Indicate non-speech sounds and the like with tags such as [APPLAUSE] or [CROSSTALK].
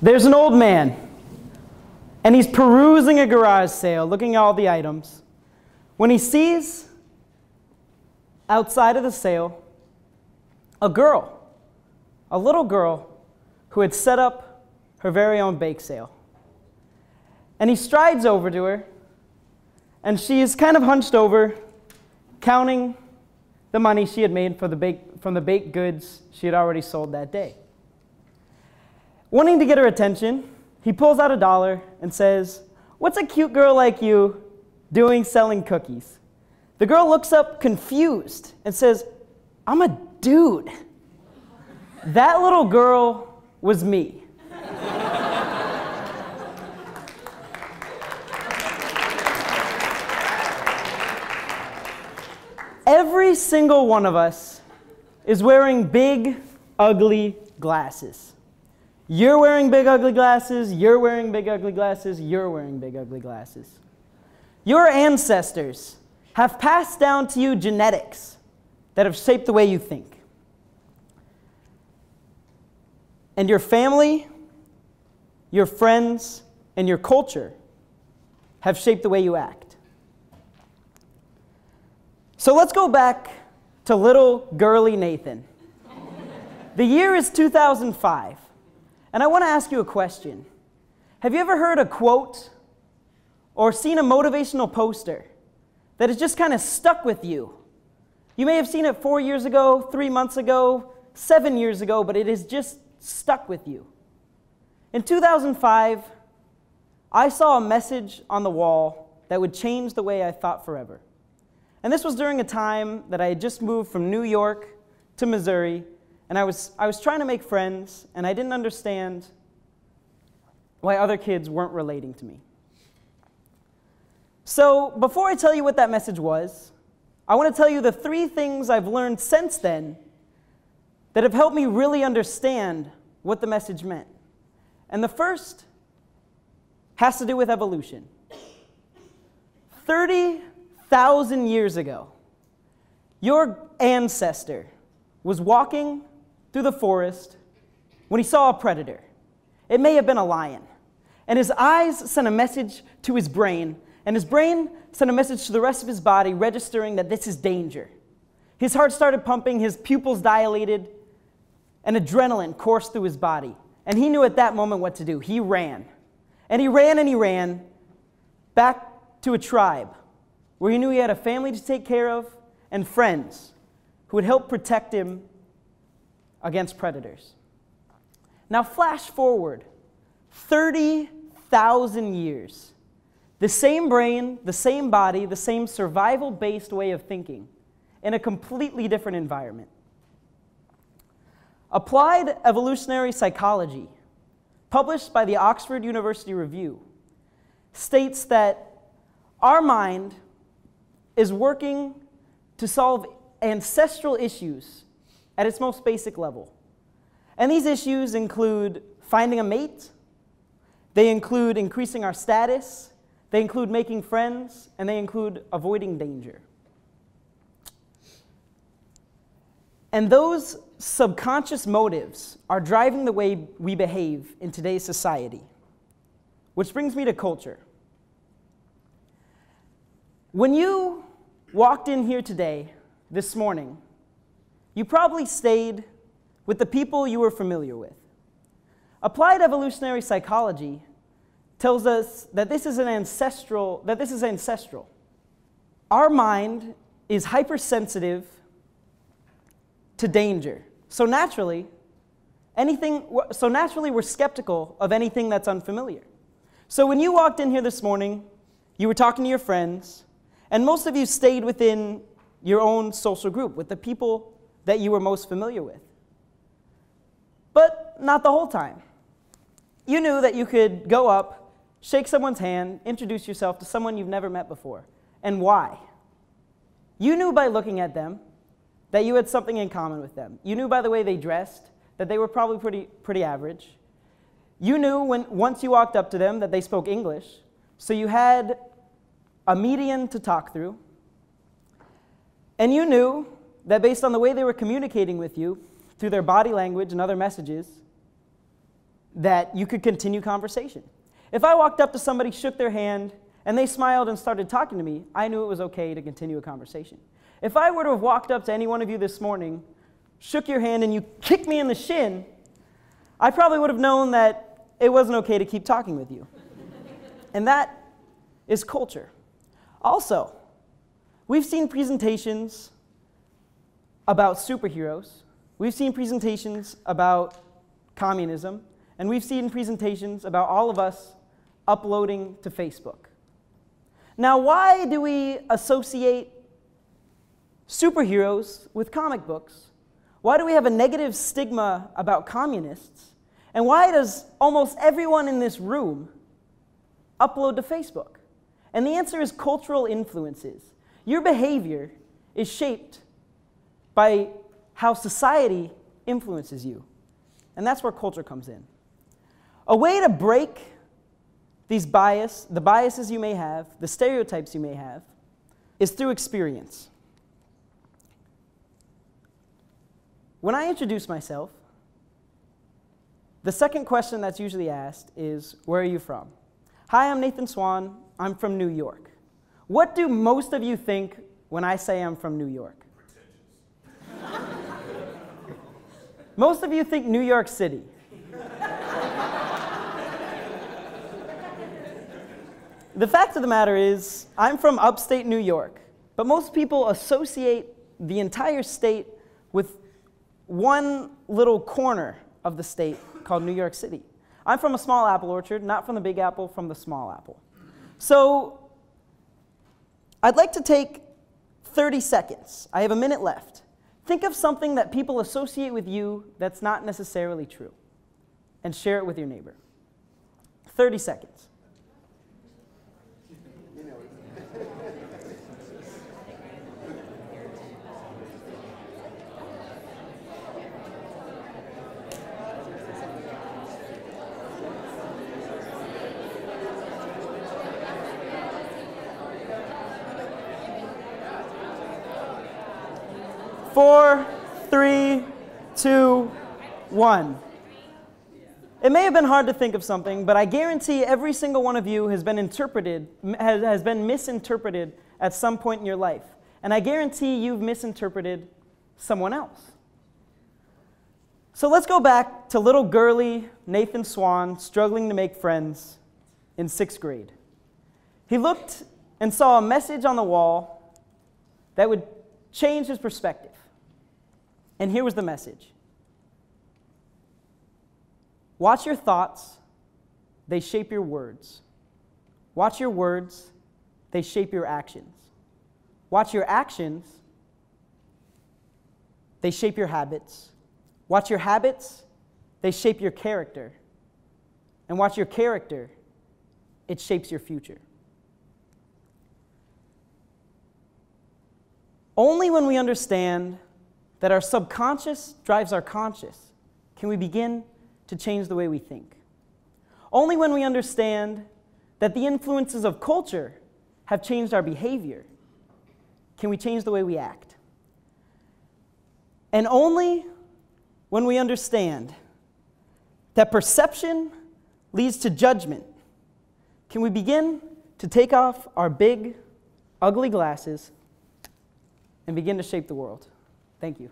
There's an old man, and he's perusing a garage sale, looking at all the items, when he sees outside of the sale a girl, a little girl who had set up her very own bake sale. And he strides over to her, and she is kind of hunched over, counting the money she had made for the bake, from the baked goods she had already sold that day. Wanting to get her attention, he pulls out a dollar and says, What's a cute girl like you doing selling cookies? The girl looks up confused and says, I'm a dude. That little girl was me. Every single one of us is wearing big, ugly glasses. You're wearing big, ugly glasses, you're wearing big, ugly glasses, you're wearing big, ugly glasses. Your ancestors have passed down to you genetics that have shaped the way you think. And your family, your friends, and your culture have shaped the way you act. So let's go back to little girly Nathan. the year is 2005, and I want to ask you a question. Have you ever heard a quote or seen a motivational poster that has just kind of stuck with you? You may have seen it four years ago, three months ago, seven years ago, but it has just stuck with you. In 2005, I saw a message on the wall that would change the way I thought forever. And this was during a time that I had just moved from New York to Missouri, and I was, I was trying to make friends, and I didn't understand why other kids weren't relating to me. So, before I tell you what that message was, I want to tell you the three things I've learned since then that have helped me really understand what the message meant. And the first has to do with evolution. 30 thousand years ago, your ancestor was walking through the forest when he saw a predator. It may have been a lion. And his eyes sent a message to his brain, and his brain sent a message to the rest of his body, registering that this is danger. His heart started pumping, his pupils dilated, and adrenaline coursed through his body. And he knew at that moment what to do. He ran. And he ran and he ran back to a tribe where he knew he had a family to take care of and friends who would help protect him against predators. Now, flash forward 30,000 years. The same brain, the same body, the same survival based way of thinking in a completely different environment. Applied Evolutionary Psychology, published by the Oxford University Review, states that our mind is working to solve ancestral issues at its most basic level. And these issues include finding a mate, they include increasing our status, they include making friends, and they include avoiding danger. And those subconscious motives are driving the way we behave in today's society. Which brings me to culture. When you walked in here today, this morning, you probably stayed with the people you were familiar with. Applied evolutionary psychology tells us that this is an ancestral that this is ancestral. Our mind is hypersensitive to danger. So naturally, anything so naturally we're skeptical of anything that's unfamiliar. So when you walked in here this morning, you were talking to your friends, and most of you stayed within your own social group, with the people that you were most familiar with. But not the whole time. You knew that you could go up, shake someone's hand, introduce yourself to someone you've never met before. And why? You knew by looking at them that you had something in common with them. You knew by the way they dressed that they were probably pretty, pretty average. You knew when, once you walked up to them that they spoke English, so you had a median to talk through, and you knew that based on the way they were communicating with you, through their body language and other messages, that you could continue conversation. If I walked up to somebody, shook their hand, and they smiled and started talking to me, I knew it was okay to continue a conversation. If I were to have walked up to any one of you this morning, shook your hand, and you kicked me in the shin, I probably would have known that it wasn't okay to keep talking with you. [LAUGHS] and that is culture. Also, we've seen presentations about superheroes, we've seen presentations about communism, and we've seen presentations about all of us uploading to Facebook. Now, why do we associate superheroes with comic books? Why do we have a negative stigma about communists? And why does almost everyone in this room upload to Facebook? And the answer is cultural influences. Your behavior is shaped by how society influences you. And that's where culture comes in. A way to break these bias, the biases you may have, the stereotypes you may have, is through experience. When I introduce myself, the second question that's usually asked is, Where are you from? Hi, I'm Nathan Swan. I'm from New York. What do most of you think when I say I'm from New York? Most of you think New York City. the fact of the matter is, I'm from upstate New York, but most people associate the entire state with one little corner of the state called New York City. I'm from a small apple orchard, not from the big apple, from the small apple. So I'd like to take 30 seconds. I have a minute left. Think of something that people associate with you that's not necessarily true and share it with your neighbor. 30 seconds. Four, three, two, one. It may have been hard to think of something, but I guarantee every single one of you has been interpreted, has, has been misinterpreted at some point in your life. And I guarantee you've misinterpreted someone else. So let's go back to little girly Nathan Swan struggling to make friends in sixth grade. He looked and saw a message on the wall that would change his perspective. And here was the message Watch your thoughts, they shape your words. Watch your words, they shape your actions. Watch your actions, they shape your habits. Watch your habits, they shape your character. And watch your character, it shapes your future. Only when we understand that our subconscious drives our conscious, can we begin to change the way we think? Only when we understand that the influences of culture have changed our behavior can we change the way we act. And only when we understand that perception leads to judgment can we begin to take off our big, ugly glasses and begin to shape the world. Thank you.